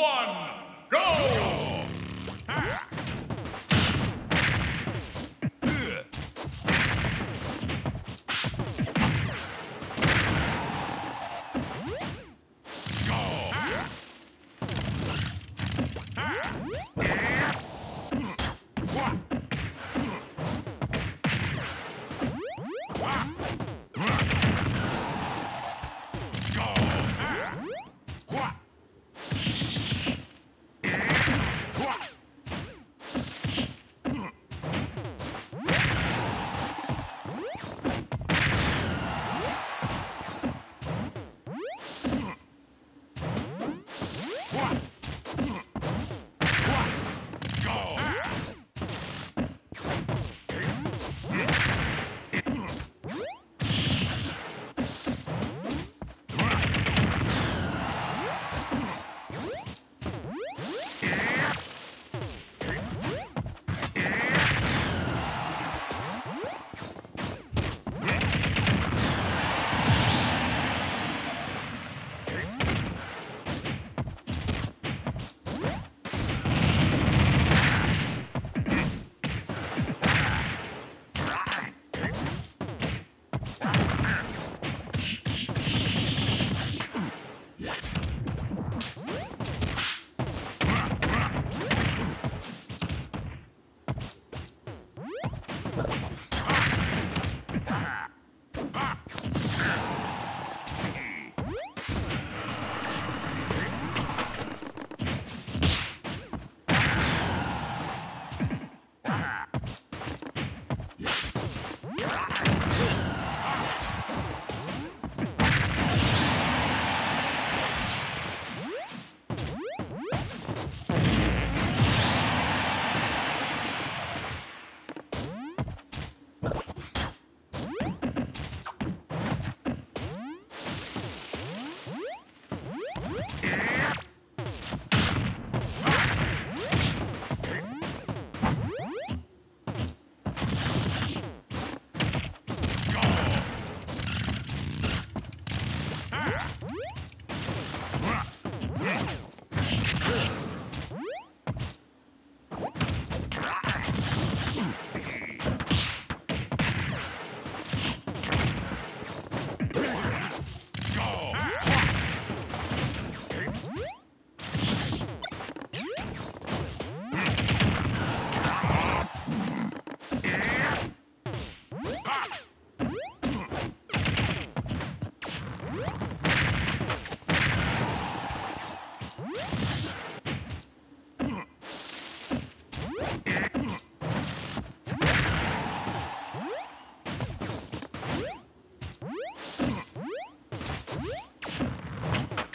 one,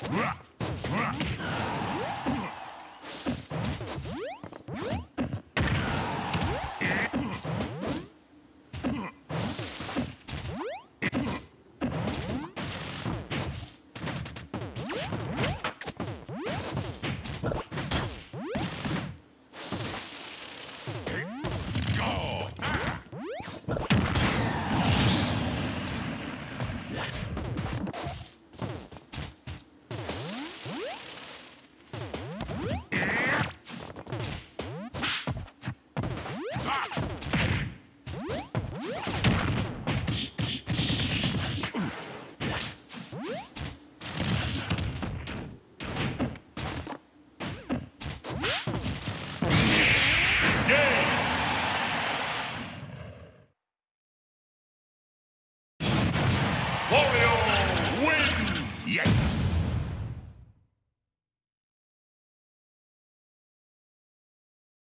Wario Yes!